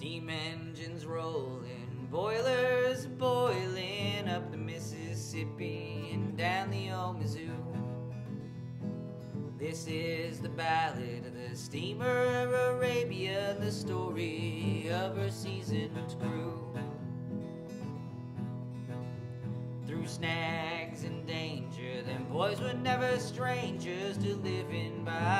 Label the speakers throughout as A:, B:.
A: Steam engines rolling, boilers boiling up the Mississippi and down the Omizu. This is the ballad of the steamer Arabia, the story of her seasoned crew. Through snags and danger, them boys were never strangers to living by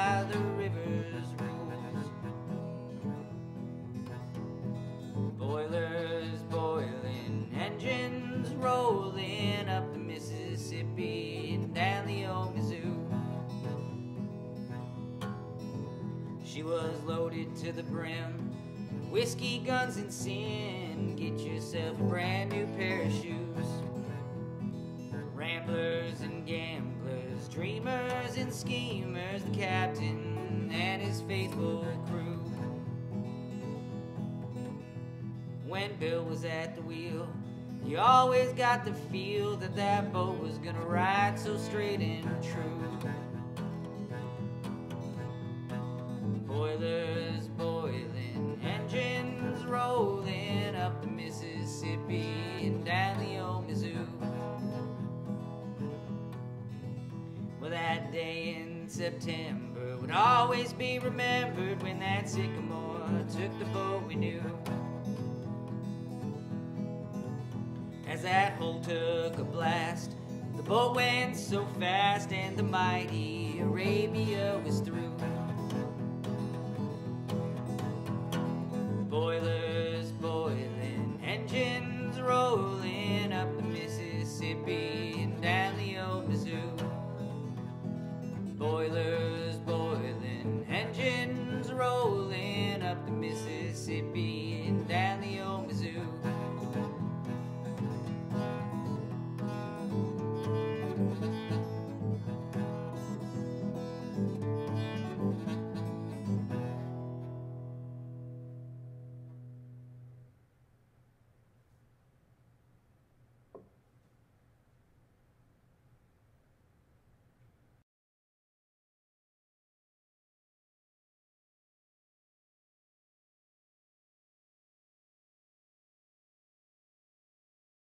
A: She was loaded to the brim. Whiskey, guns, and sin. Get yourself a brand new pair of shoes. Ramblers and gamblers, dreamers and schemers, the captain and his faithful crew. When Bill was at the wheel, you always got the feel that that boat was gonna ride so straight and true. That day in September would always be remembered when that sycamore took the boat we knew. As that hole took a blast, the boat went so fast and the mighty Arabia was through.